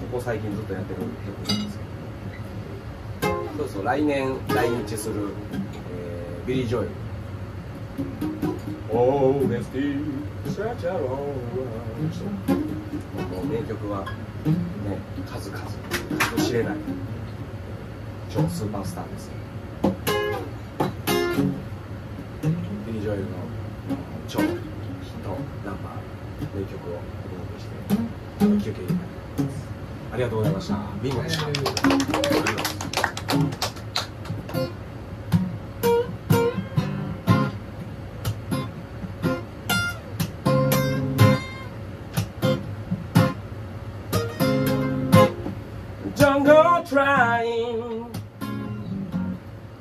ここ最近ずっとやってる曲なんですけど。そうそう来年来日する、えー、ビリー・ジョエル Oh, let's do such a long もう名曲はね数々数知れない。超スーパースターですビリー・ジョエルの超ヒットナンバー名曲をお届けして休憩になりますありがとうございましたビンゴでした、trying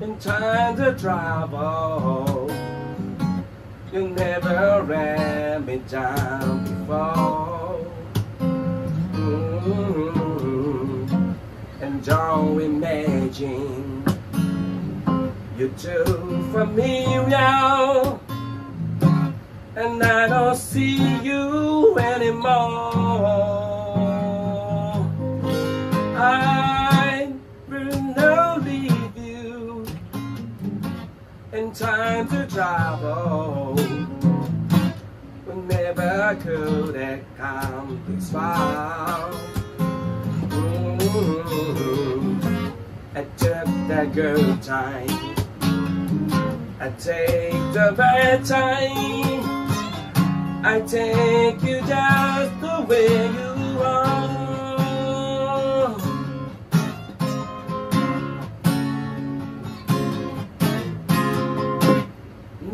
in time to travel. You never ran me down before. Mm-hmm. Don't imagine you're too familiar. And I don't see you anymore. I will now leave you In time to travel. We never could have come this far. Took the good time. I take the bad time. I take you just the way you are.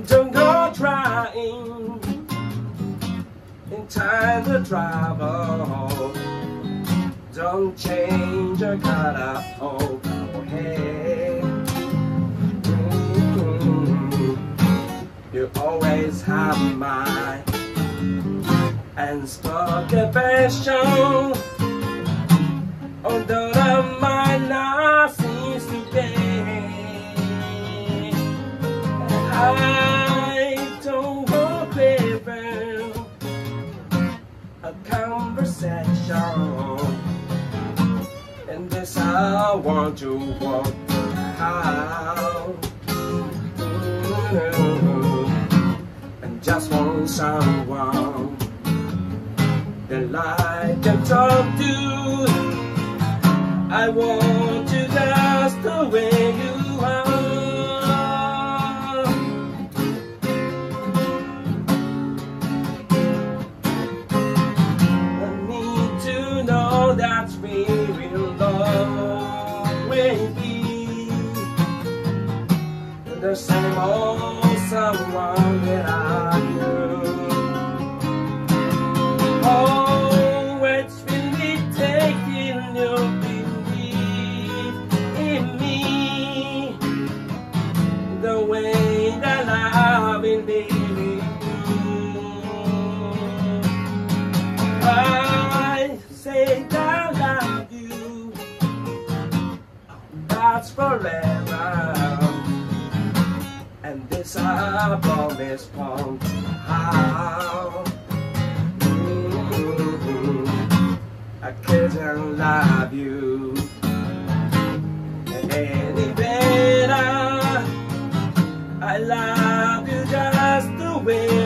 Don't go trying in time to travel. Don't change your color of always have my unspoken passion. Although the mind not seems to be. I And this I want to walk out someone. That I can talk to I want you just the way you are. I need to know that we will always be the same old someone that I that's forever. And this I promise from how? Mm-hmm. I couldn't love you. Any better I love you just the way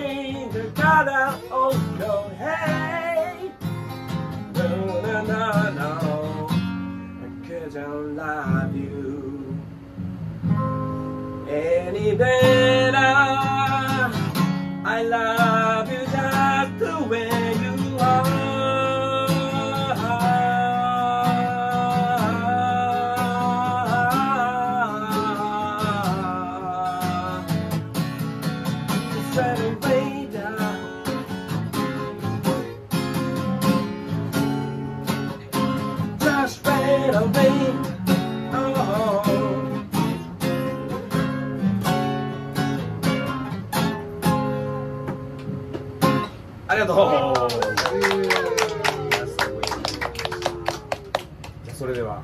rain, the gotta oh go hey. No, no, no, no, cause I love you any better. I love you. ありがとう。じゃあそれでは。